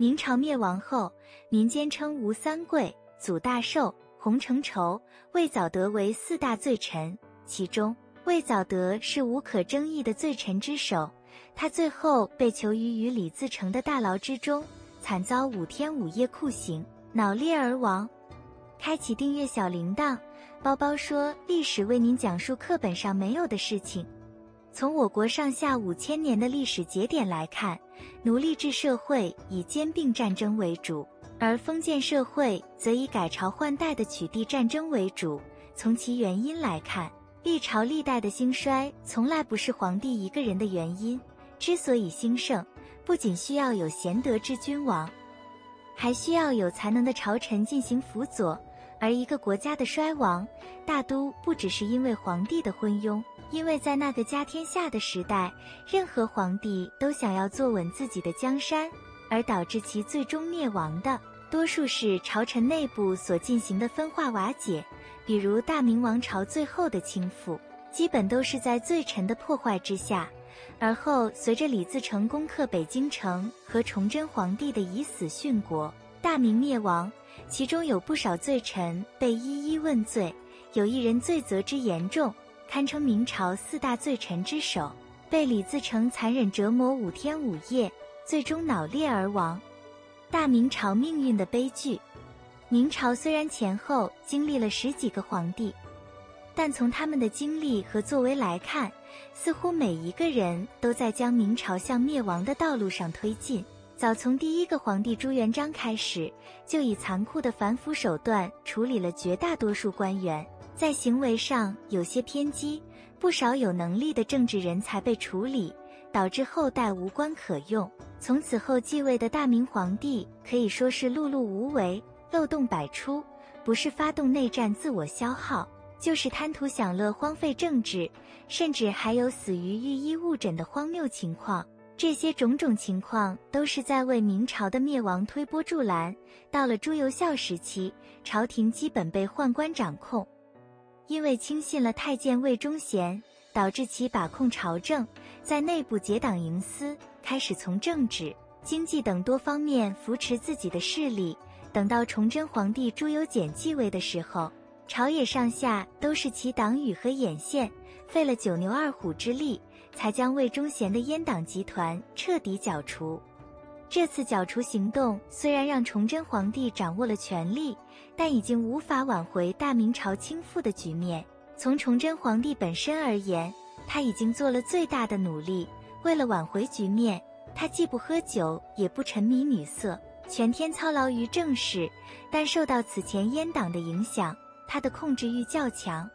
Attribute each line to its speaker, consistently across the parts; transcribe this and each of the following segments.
Speaker 1: 明朝灭亡后，民间称吴三桂、祖大寿、洪承畴、魏藻德为四大罪臣，其中魏藻德是无可争议的罪臣之首。他最后被囚于与李自成的大牢之中，惨遭五天五夜酷刑，脑裂而亡。开启订阅小铃铛，包包说历史为您讲述课本上没有的事情。从我国上下五千年的历史节点来看，奴隶制社会以兼并战争为主，而封建社会则以改朝换代的取缔战争为主。从其原因来看，历朝历代的兴衰从来不是皇帝一个人的原因。之所以兴盛，不仅需要有贤德之君王，还需要有才能的朝臣进行辅佐。而一个国家的衰亡，大都不只是因为皇帝的昏庸，因为在那个家天下的时代，任何皇帝都想要坐稳自己的江山，而导致其最终灭亡的，多数是朝臣内部所进行的分化瓦解。比如大明王朝最后的倾覆，基本都是在罪臣的破坏之下。而后随着李自成攻克北京城和崇祯皇帝的以死殉国，大明灭亡。其中有不少罪臣被一一问罪，有一人罪责之严重，堪称明朝四大罪臣之首，被李自成残忍折磨五天五夜，最终脑裂而亡。大明朝命运的悲剧。明朝虽然前后经历了十几个皇帝，但从他们的经历和作为来看，似乎每一个人都在将明朝向灭亡的道路上推进。早从第一个皇帝朱元璋开始，就以残酷的反腐手段处理了绝大多数官员，在行为上有些偏激，不少有能力的政治人才被处理，导致后代无官可用。从此后继位的大明皇帝可以说是碌碌无为，漏洞百出，不是发动内战自我消耗，就是贪图享乐荒废政治，甚至还有死于御医误诊的荒谬情况。这些种种情况都是在为明朝的灭亡推波助澜。到了朱由校时期，朝廷基本被宦官掌控，因为轻信了太监魏忠贤，导致其把控朝政，在内部结党营私，开始从政治、经济等多方面扶持自己的势力。等到崇祯皇帝朱由检继位的时候，朝野上下都是其党羽和眼线，费了九牛二虎之力。才将魏忠贤的阉党集团彻底剿除。这次剿除行动虽然让崇祯皇帝掌握了权力，但已经无法挽回大明朝倾覆的局面。从崇祯皇帝本身而言，他已经做了最大的努力。为了挽回局面，他既不喝酒，也不沉迷女色，全天操劳于政事。但受到此前阉党的影响，他的控制欲较强。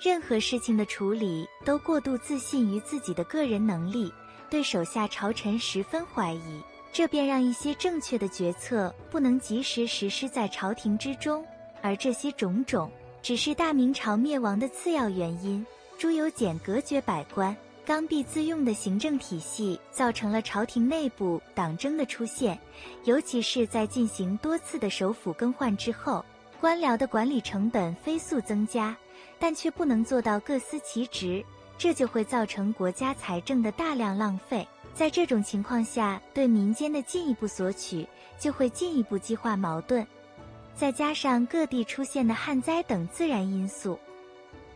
Speaker 1: 任何事情的处理都过度自信于自己的个人能力，对手下朝臣十分怀疑，这便让一些正确的决策不能及时实施在朝廷之中。而这些种种只是大明朝灭亡的次要原因。朱由检隔绝百官、刚愎自用的行政体系，造成了朝廷内部党争的出现，尤其是在进行多次的首辅更换之后，官僚的管理成本飞速增加。但却不能做到各司其职，这就会造成国家财政的大量浪费。在这种情况下，对民间的进一步索取就会进一步激化矛盾。再加上各地出现的旱灾等自然因素，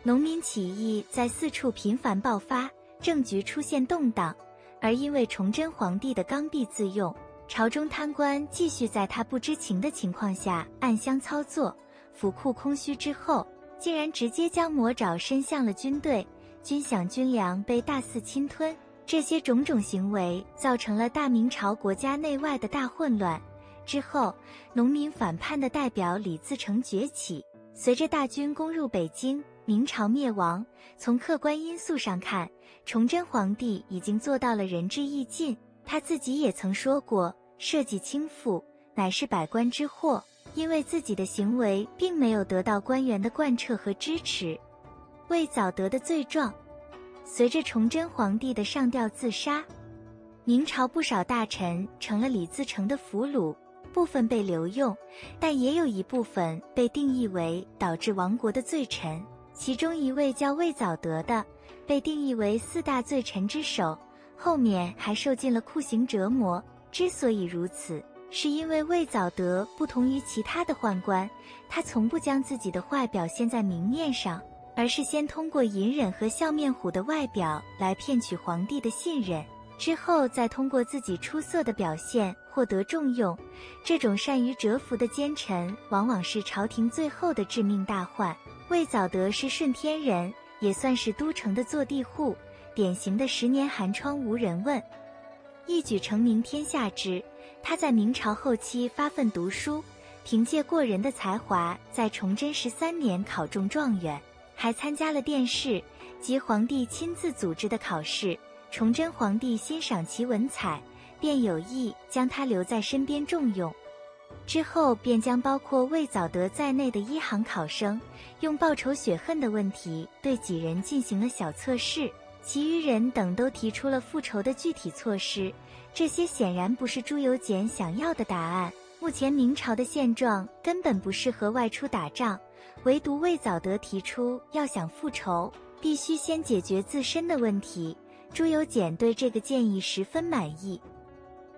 Speaker 1: 农民起义在四处频繁爆发，政局出现动荡。而因为崇祯皇帝的刚愎自用，朝中贪官继续在他不知情的情况下暗箱操作，府库空虚之后。竟然直接将魔爪伸向了军队，军饷军粮被大肆侵吞，这些种种行为造成了大明朝国家内外的大混乱。之后，农民反叛的代表李自成崛起，随着大军攻入北京，明朝灭亡。从客观因素上看，崇祯皇帝已经做到了仁至义尽，他自己也曾说过，社稷倾覆乃是百官之祸。因为自己的行为并没有得到官员的贯彻和支持，魏藻德的罪状，随着崇祯皇帝的上吊自杀，明朝不少大臣成了李自成的俘虏，部分被留用，但也有一部分被定义为导致亡国的罪臣。其中一位叫魏藻德的，被定义为四大罪臣之首，后面还受尽了酷刑折磨。之所以如此。是因为魏藻德不同于其他的宦官，他从不将自己的坏表现在明面上，而是先通过隐忍和笑面虎的外表来骗取皇帝的信任，之后再通过自己出色的表现获得重用。这种善于蛰伏的奸臣，往往是朝廷最后的致命大患。魏藻德是顺天人，也算是都城的坐地户，典型的十年寒窗无人问，一举成名天下知。他在明朝后期发奋读书，凭借过人的才华，在崇祯十三年考中状元，还参加了殿试及皇帝亲自组织的考试。崇祯皇帝欣赏其文采，便有意将他留在身边重用。之后便将包括魏藻德在内的一行考生，用报仇雪恨的问题对几人进行了小测试，其余人等都提出了复仇的具体措施。这些显然不是朱由检想要的答案。目前明朝的现状根本不适合外出打仗，唯独魏藻德提出要想复仇，必须先解决自身的问题。朱由检对这个建议十分满意。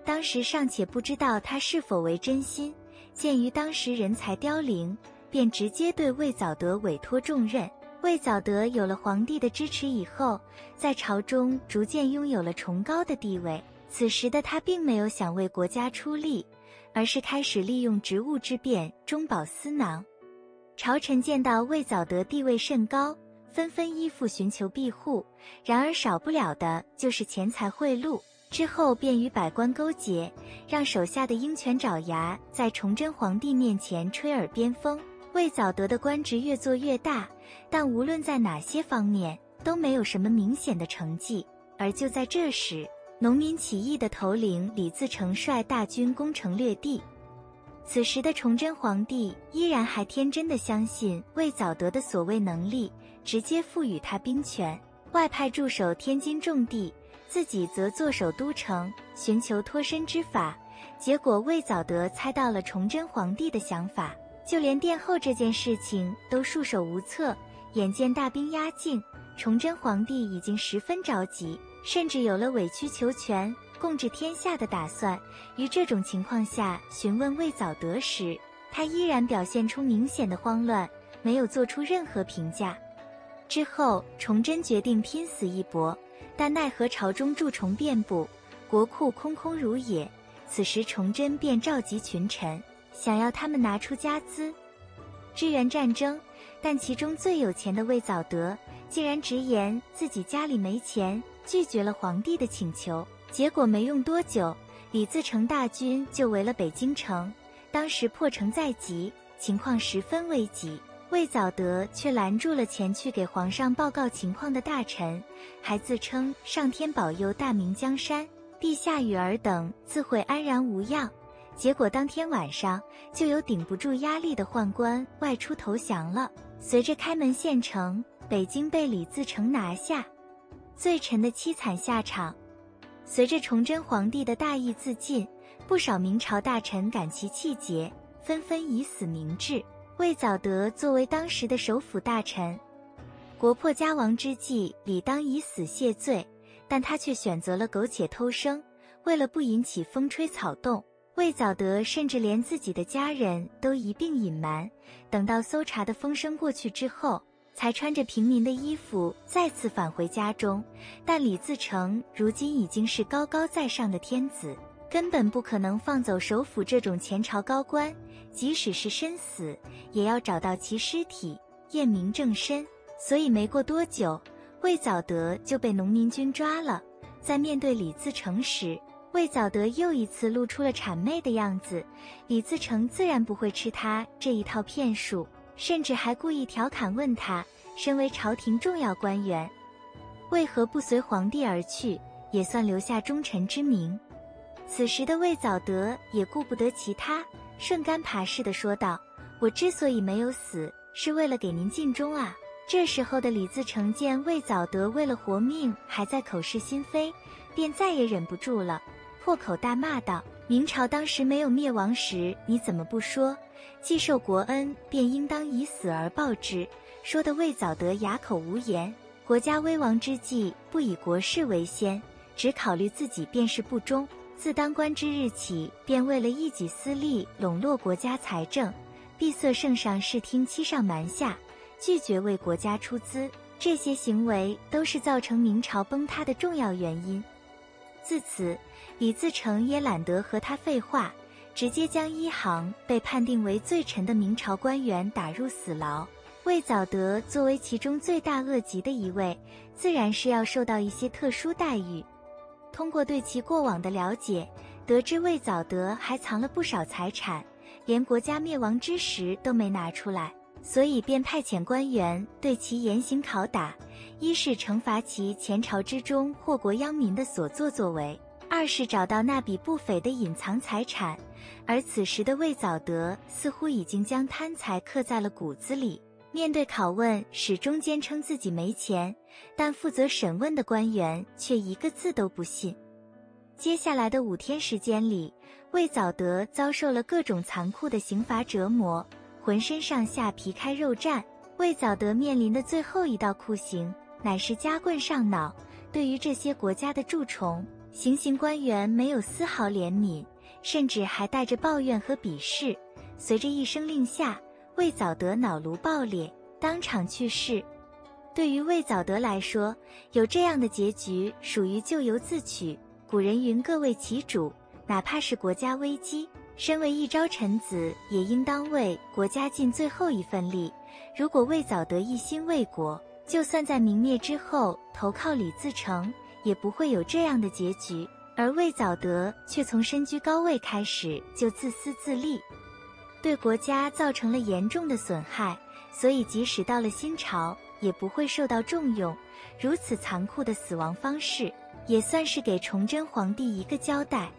Speaker 1: 当时尚且不知道他是否为真心，鉴于当时人才凋零，便直接对魏藻德委托重任。魏藻德有了皇帝的支持以后，在朝中逐渐拥有了崇高的地位。此时的他并没有想为国家出力，而是开始利用职务之便中饱私囊。朝臣见到魏藻德地位甚高，纷纷依附寻求庇护。然而少不了的就是钱财贿赂。之后便与百官勾结，让手下的鹰犬爪牙在崇祯皇帝面前吹耳边风。魏藻德的官职越做越大，但无论在哪些方面都没有什么明显的成绩。而就在这时，农民起义的头领李自成率大军攻城略地。此时的崇祯皇帝依然还天真的相信魏藻德的所谓能力，直接赋予他兵权，外派驻守天津重地，自己则坐守都城，寻求脱身之法。结果魏藻德猜到了崇祯皇帝的想法，就连殿后这件事情都束手无策。眼见大兵压境，崇祯皇帝已经十分着急。甚至有了委曲求全、共治天下的打算。于这种情况下询问魏藻德时，他依然表现出明显的慌乱，没有做出任何评价。之后，崇祯决定拼死一搏，但奈何朝中蛀虫遍布，国库空空如也。此时，崇祯便召集群臣，想要他们拿出家资支援战争。但其中最有钱的魏藻德竟然直言自己家里没钱。拒绝了皇帝的请求，结果没用多久，李自成大军就围了北京城。当时破城在即，情况十分危急。魏藻德却拦住了前去给皇上报告情况的大臣，还自称上天保佑大明江山，地下雨儿等自会安然无恙。结果当天晚上就有顶不住压力的宦官外出投降了。随着开门县城，北京被李自成拿下。罪臣的凄惨下场，随着崇祯皇帝的大义自尽，不少明朝大臣感其气节，纷纷以死明志。魏藻德作为当时的首辅大臣，国破家亡之际，理当以死谢罪，但他却选择了苟且偷生。为了不引起风吹草动，魏藻德甚至连自己的家人都一并隐瞒。等到搜查的风声过去之后。才穿着平民的衣服再次返回家中，但李自成如今已经是高高在上的天子，根本不可能放走首辅这种前朝高官，即使是身死，也要找到其尸体验明正身。所以没过多久，魏藻德就被农民军抓了。在面对李自成时，魏藻德又一次露出了谄媚的样子，李自成自然不会吃他这一套骗术。甚至还故意调侃问他：“身为朝廷重要官员，为何不随皇帝而去，也算留下忠臣之名？”此时的魏藻德也顾不得其他，顺杆爬似的说道：“我之所以没有死，是为了给您尽忠啊！”这时候的李自成见魏藻德为了活命还在口是心非，便再也忍不住了，破口大骂道：“明朝当时没有灭亡时，你怎么不说？”既受国恩，便应当以死而报之。说的魏藻德哑口无言。国家危亡之际，不以国事为先，只考虑自己便是不忠。自当官之日起，便为了一己私利，笼络国家财政，闭塞圣上视听，欺上瞒下，拒绝为国家出资。这些行为都是造成明朝崩塌的重要原因。自此，李自成也懒得和他废话，直接将一行被判定为罪臣的明朝官员打入死牢。魏藻德作为其中罪大恶极的一位，自然是要受到一些特殊待遇。通过对其过往的了解，得知魏藻德还藏了不少财产，连国家灭亡之时都没拿出来，所以便派遣官员对其严刑拷打，一是惩罚其前朝之中祸国殃民的所作作为，二是找到那笔不菲的隐藏财产。而此时的魏藻德似乎已经将贪财刻在了骨子里。面对拷问，始终坚称自己没钱，但负责审问的官员却一个字都不信。接下来的五天时间里，魏藻德遭受了各种残酷的刑罚折磨，浑身上下皮开肉绽。魏藻德面临的最后一道酷刑，乃是夹棍上脑。对于这些国家的蛀虫，行刑官员没有丝毫怜悯，甚至还带着抱怨和鄙视。随着一声令下。魏藻德脑颅爆裂，当场去世。对于魏藻德来说，有这样的结局属于咎由自取。古人云：“各为其主。”哪怕是国家危机，身为一朝臣子，也应当为国家尽最后一份力。如果魏藻德一心为国，就算在明灭之后投靠李自成，也不会有这样的结局。而魏藻德却从身居高位开始就自私自利。对国家造成了严重的损害，所以即使到了新朝，也不会受到重用。如此残酷的死亡方式，也算是给崇祯皇帝一个交代。